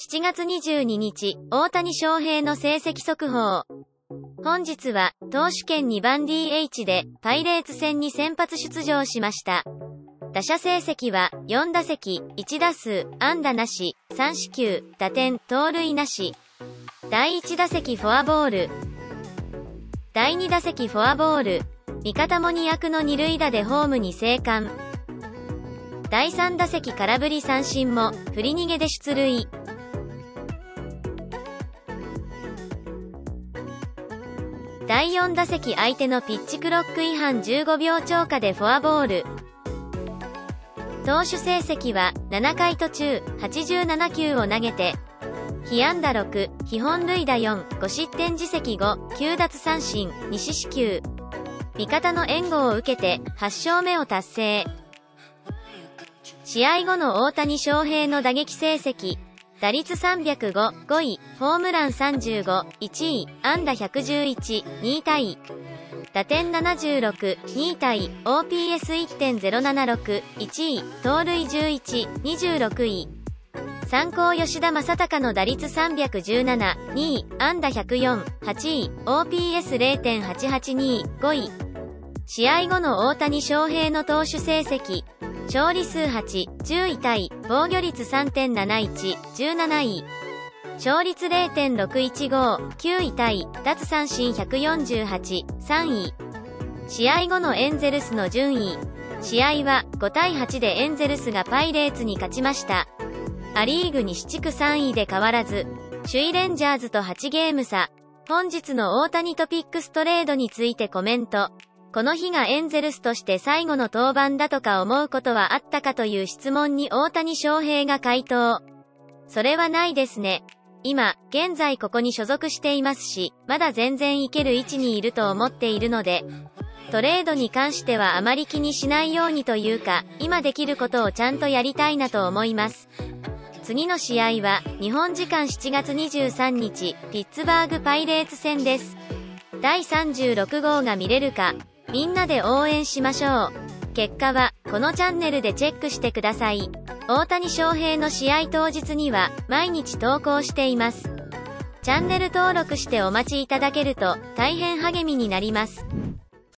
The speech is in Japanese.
7月22日、大谷翔平の成績速報。本日は、投手権2番 DH で、パイレーツ戦に先発出場しました。打者成績は、4打席、1打数、安打なし、3四球、打点、盗塁なし。第1打席フォアボール。第2打席フォアボール。味方も2役の2塁打でホームに生還。第3打席空振り三振も、振り逃げで出塁。第4打席相手のピッチクロック違反15秒超過でフォアボール。投手成績は7回途中87球を投げて、被安打6、基本塁打4、5失点自責5、9奪三振、2四死球。味方の援護を受けて8勝目を達成。試合後の大谷翔平の打撃成績、打率305、5位、ホームラン35、1位、安打111、2位タイ。打点76、2位タイ、OPS1.076、1位、盗塁11、26位。参考吉田正尚の打率317、2位、安打104、8位、OPS0.882、5位。試合後の大谷翔平の投手成績、勝利数8、10位タイ、防御率3.71、17位。勝率0.615、9位タイ、脱三振148、3位。試合後のエンゼルスの順位。試合は5対8でエンゼルスがパイレーツに勝ちました。アリーグ西地区3位で変わらず、首位レンジャーズと8ゲーム差。本日の大谷トピックストレードについてコメント。この日がエンゼルスとして最後の登板だとか思うことはあったかという質問に大谷翔平が回答。それはないですね。今、現在ここに所属していますし、まだ全然いける位置にいると思っているので、トレードに関してはあまり気にしないようにというか、今できることをちゃんとやりたいなと思います。次の試合は、日本時間7月23日、ピッツバーグパイレーツ戦です。第36号が見れるか、みんなで応援しましょう。結果は、このチャンネルでチェックしてください。大谷翔平の試合当日には、毎日投稿しています。チャンネル登録してお待ちいただけると、大変励みになります。